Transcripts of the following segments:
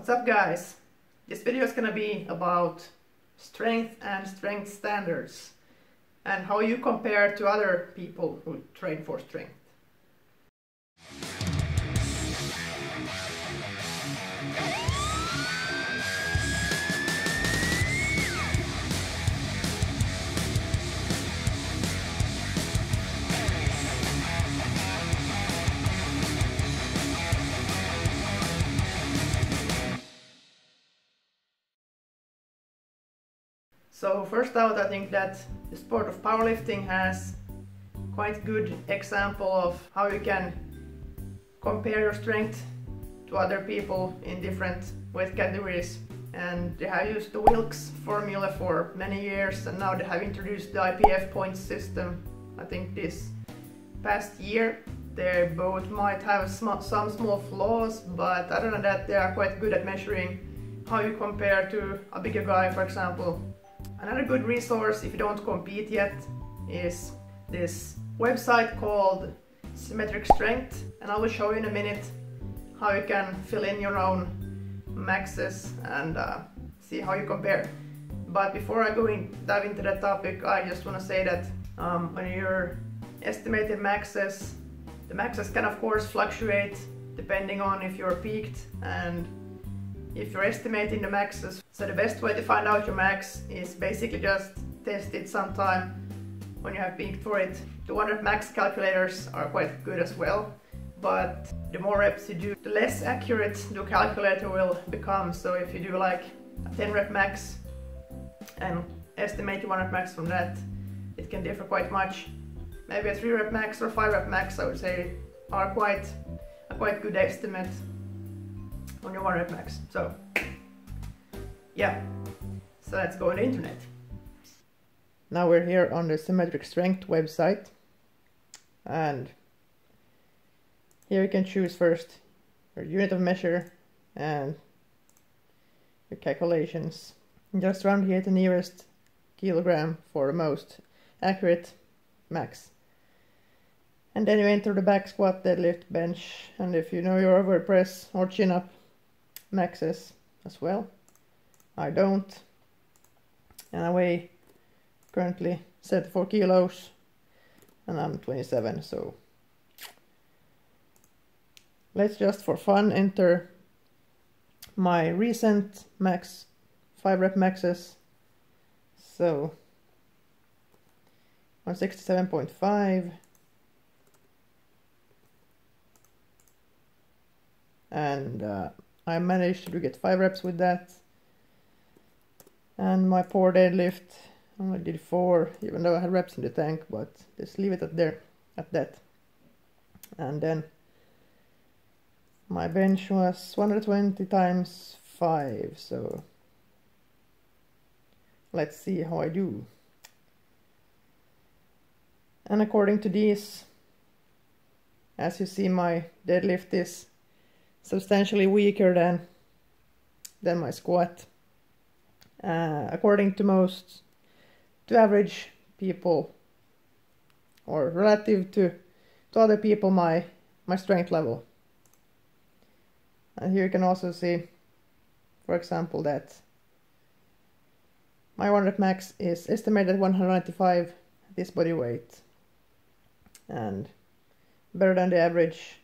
What's up guys? This video is gonna be about strength and strength standards and how you compare to other people who train for strength. So first out I think that the sport of powerlifting has quite good example of how you can compare your strength to other people in different weight categories. And they have used the Wilks formula for many years and now they have introduced the IPF points system. I think this past year they both might have some small flaws but other than that they are quite good at measuring how you compare to a bigger guy for example Another good resource if you don't compete yet is this website called Symmetric Strength and I will show you in a minute how you can fill in your own maxes and uh, see how you compare. But before I go in, dive into that topic, I just want to say that um, when you're estimating maxes, the maxes can of course fluctuate depending on if you're peaked and if you're estimating the maxes. So the best way to find out your max is basically just test it sometime when you have peaked for it. The 1 rep max calculators are quite good as well, but the more reps you do, the less accurate the calculator will become. So if you do like a 10 rep max and estimate the 1 rep max from that, it can differ quite much. Maybe a 3 rep max or 5 rep max I would say are quite a quite good estimate on your 1 rep max. So yeah, so let's go on the internet. Now we're here on the Symmetric Strength website and here you can choose first your unit of measure and your calculations. Just round here the nearest kilogram for the most accurate max. And then you enter the back squat, deadlift, bench, and if you know your overhead press or chin up maxes as well. I don't. And I weigh currently 74 kilos and I'm 27 so let's just for fun enter my recent max 5 rep maxes. So 167.5 and uh, I managed to get 5 reps with that and my poor deadlift oh, I only did 4 even though I had reps in the tank but just leave it at there at that and then my bench was 120 times 5 so let's see how I do and according to these as you see my deadlift is substantially weaker than than my squat. Uh, according to most, to average people, or relative to to other people, my my strength level. And here you can also see, for example, that my 1 rep max is estimated 195 this body weight and better than the average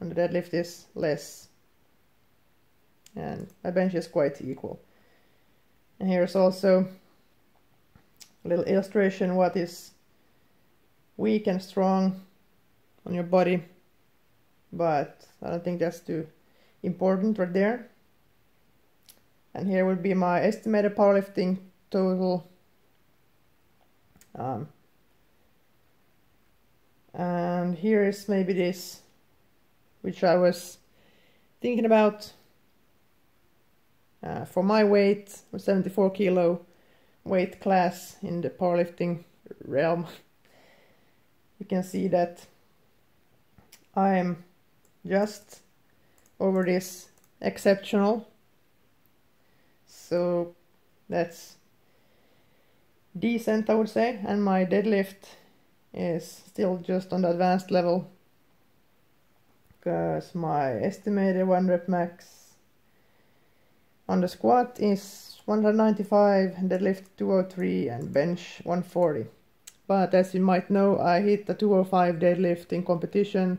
and the deadlift is less and my bench is quite equal. And here's also a little illustration what is weak and strong on your body but I don't think that's too important right there. And here would be my estimated powerlifting total um, and here is maybe this which I was thinking about uh, for my weight, 74 kilo weight class in the powerlifting realm. You can see that I'm just over this exceptional. So that's decent I would say and my deadlift is still just on the advanced level because my estimated one rep max on the squat is 195, deadlift 203 and bench 140. But as you might know, I hit the 205 deadlift in competition,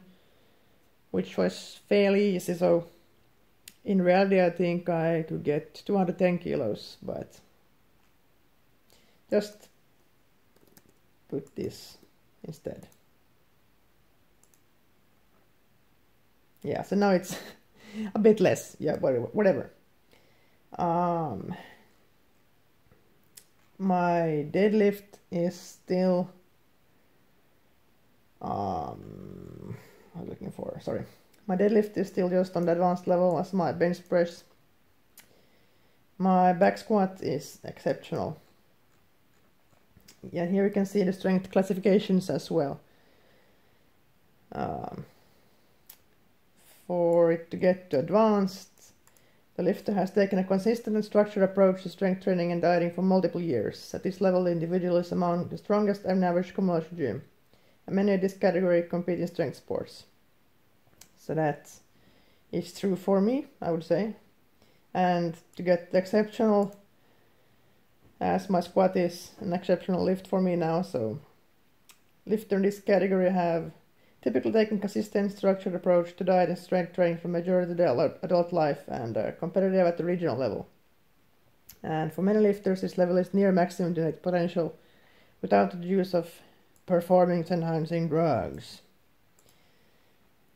which was fairly easy, so in reality I think I could get 210 kilos, but just put this instead. yeah so now it's a bit less yeah whatever um my deadlift is still um I'm looking for? Sorry. My deadlift is still just on the advanced level as my bench press. My back squat is exceptional. Yeah here you can see the strength classifications as well. Um, for it to get to advanced, the lifter has taken a consistent and structured approach to strength training and dieting for multiple years. At this level, the individual is among the strongest in average commercial gym, and many in this category compete in strength sports. So that is true for me, I would say. And to get the exceptional, as my squat is an exceptional lift for me now, so lifter in this category have typically taking consistent, structured approach to diet and strength training for majority of their adult life and are competitive at the regional level. And for many lifters, this level is near maximum genetic potential without the use of performance enhancing drugs.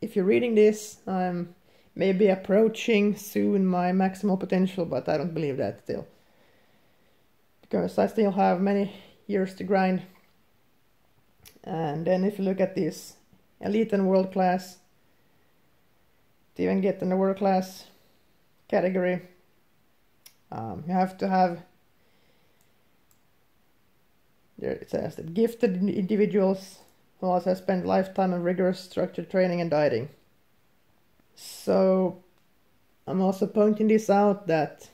If you're reading this, I'm maybe approaching soon my maximal potential, but I don't believe that still. Because I still have many years to grind. And then if you look at this elite and world class. To even get in the world class category. Um, you have to have there it says that gifted individuals who also spend lifetime of rigorous structured training and dieting. So I'm also pointing this out that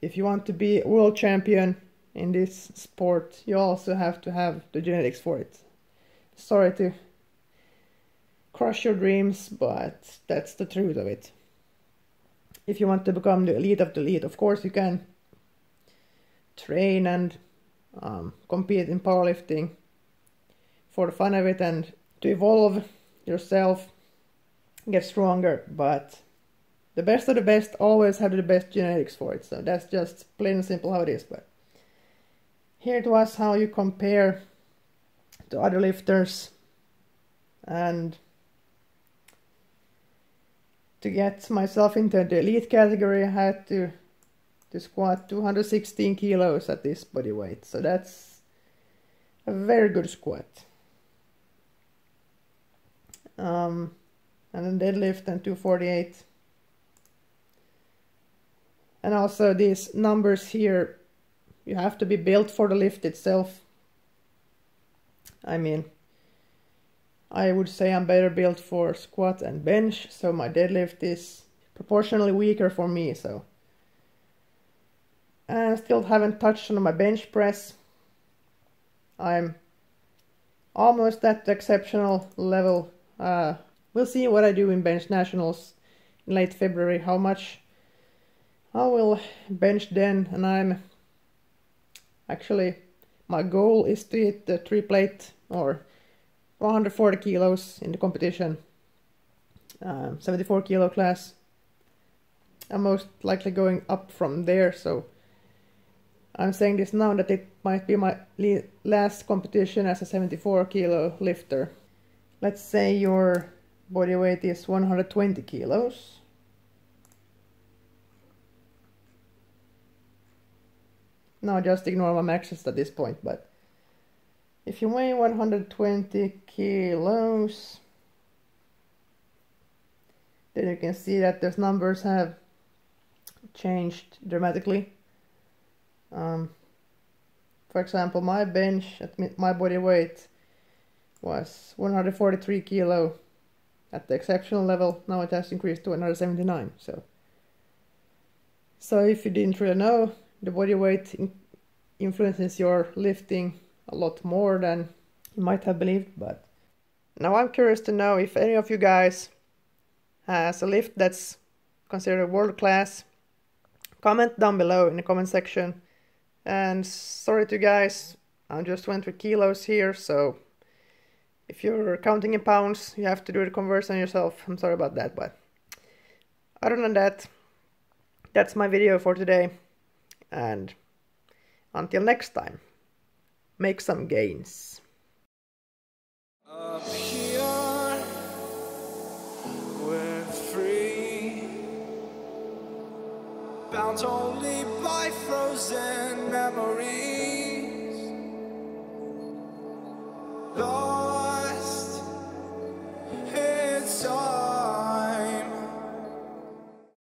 if you want to be world champion in this sport you also have to have the genetics for it. Sorry to crush your dreams, but that's the truth of it. If you want to become the elite of the elite, of course you can train and um, compete in powerlifting for the fun of it and to evolve yourself, get stronger, but the best of the best always have the best genetics for it, so that's just plain and simple how it is. But here it was how you compare to other lifters and to get myself into the elite category, I had to to squat 216 kilos at this body weight. So that's a very good squat. Um, and then deadlift and 248. And also these numbers here, you have to be built for the lift itself. I mean, I would say I'm better built for squat and bench, so my deadlift is proportionally weaker for me, so. And still haven't touched on my bench press. I'm almost at the exceptional level. Uh, we'll see what I do in bench nationals in late February, how much I will bench then, and I'm actually, my goal is to hit the three plate or 140 kilos in the competition, um, 74 kilo class. I'm most likely going up from there, so I'm saying this now that it might be my last competition as a 74 kilo lifter. Let's say your body weight is 120 kilos. Now just ignore my maxes at this point, but if you weigh 120 kilos, then you can see that those numbers have changed dramatically. Um, for example, my bench at my body weight was 143 kilo at the exceptional level. Now it has increased to 179. So, so if you didn't really know, the body weight influences your lifting a lot more than you might have believed, but now I'm curious to know if any of you guys has a lift that's considered world class, comment down below in the comment section. And sorry to you guys, I just went with kilos here, so if you're counting in pounds, you have to do the conversion yourself. I'm sorry about that, but other than that, that's my video for today. And until next time, make some gains. Bound only by frozen memories.